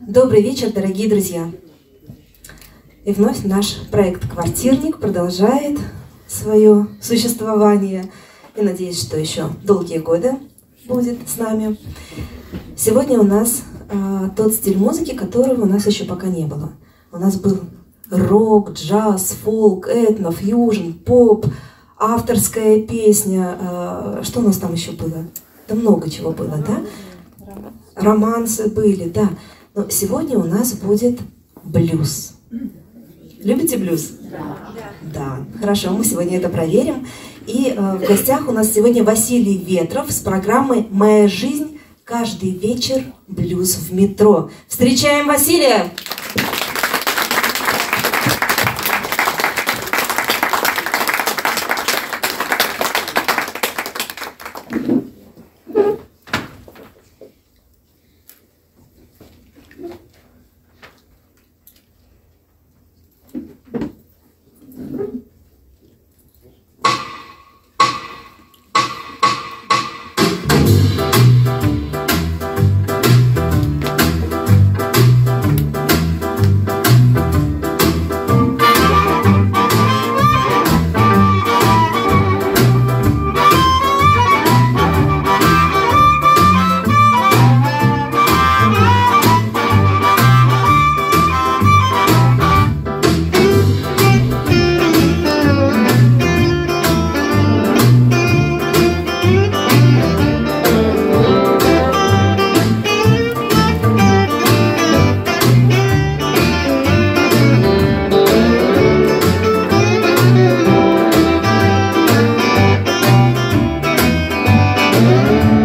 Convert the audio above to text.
Добрый вечер, дорогие друзья! И вновь наш проект «Квартирник» продолжает свое существование. И надеюсь, что еще долгие годы будет с нами. Сегодня у нас э, тот стиль музыки, которого у нас еще пока не было. У нас был рок, джаз, фолк, этно, фьюжн, поп, авторская песня. Э, что у нас там еще было? Да много чего было, да? Романсы были, да. Но сегодня у нас будет блюз. Любите блюз? Да. Да. Хорошо, мы сегодня это проверим. И э, в гостях у нас сегодня Василий Ветров с программой «Моя жизнь. Каждый вечер блюз в метро». Встречаем! Василия! Música